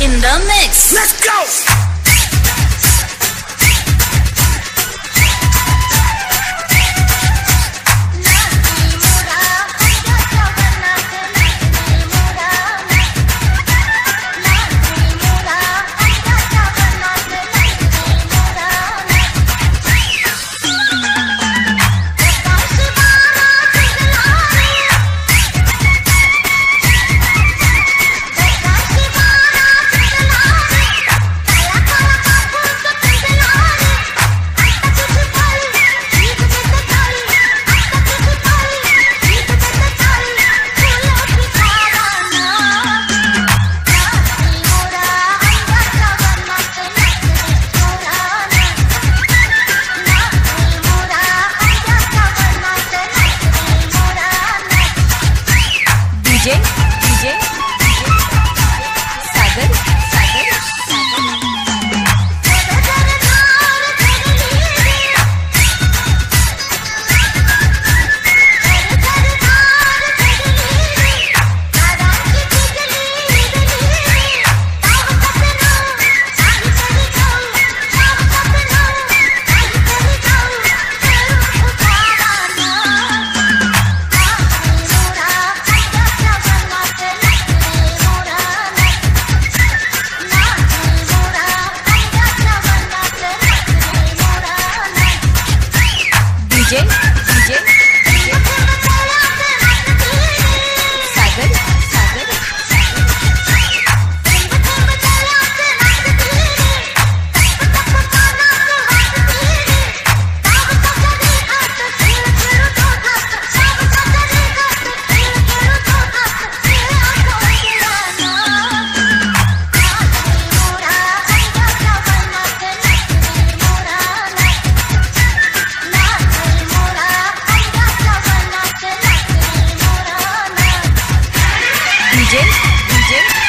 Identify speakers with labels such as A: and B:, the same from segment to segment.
A: In the mix.
B: Let's
C: DJ.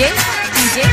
C: DJ, DJ.